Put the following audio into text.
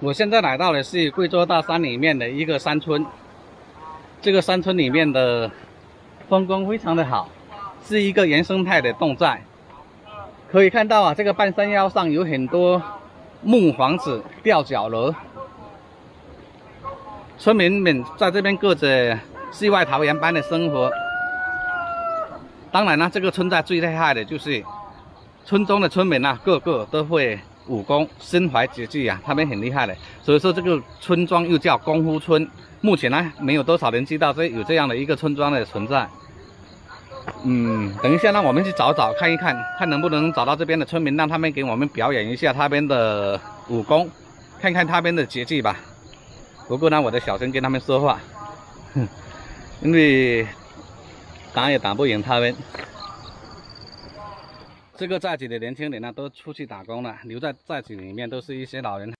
我现在来到的是贵州大山里面的一个山村，这个山村里面的风光非常的好，是一个原生态的侗寨。可以看到啊，这个半山腰上有很多木房子、吊脚楼，村民们在这边过着世外桃源般的生活。当然呢，这个村寨最厉害的就是村中的村民啊，个个都会。武功身怀绝技啊，他们很厉害的，所以说这个村庄又叫功夫村。目前呢，没有多少人知道这有这样的一个村庄的存在。嗯，等一下呢，我们去找找看一看，看能不能找到这边的村民，让他们给我们表演一下他们的武功，看看他们的绝技吧。不过呢，我得小声跟他们说话，哼，因为打也打不赢他们。这个寨子的年轻人呢，都出去打工了，留在寨子里面都是一些老人。